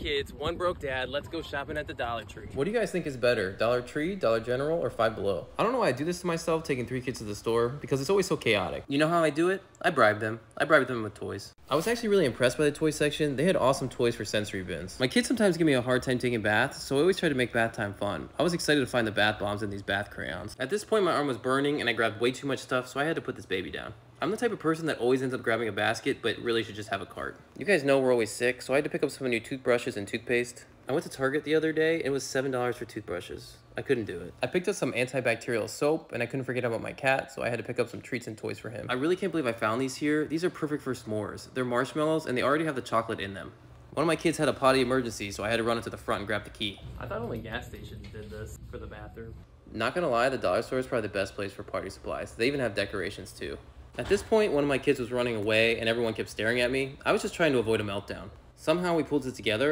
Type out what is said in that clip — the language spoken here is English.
kids, one broke dad. Let's go shopping at the Dollar Tree. What do you guys think is better, Dollar Tree, Dollar General, or Five Below? I don't know why I do this to myself, taking three kids to the store, because it's always so chaotic. You know how I do it? I bribe them. I bribe them with toys. I was actually really impressed by the toy section. They had awesome toys for sensory bins. My kids sometimes give me a hard time taking baths, so I always try to make bath time fun. I was excited to find the bath bombs and these bath crayons. At this point, my arm was burning and I grabbed way too much stuff, so I had to put this baby down. I'm the type of person that always ends up grabbing a basket, but really should just have a cart. You guys know we're always sick, so I had to pick up some new toothbrushes and toothpaste. I went to Target the other day, and it was $7 for toothbrushes. I couldn't do it. I picked up some antibacterial soap, and I couldn't forget about my cat, so I had to pick up some treats and toys for him. I really can't believe I found these here. These are perfect for s'mores. They're marshmallows, and they already have the chocolate in them. One of my kids had a potty emergency, so I had to run into the front and grab the key. I thought only gas stations did this for the bathroom. Not gonna lie, the dollar store is probably the best place for party supplies. They even have decorations too. At this point, one of my kids was running away and everyone kept staring at me. I was just trying to avoid a meltdown. Somehow we pulled it together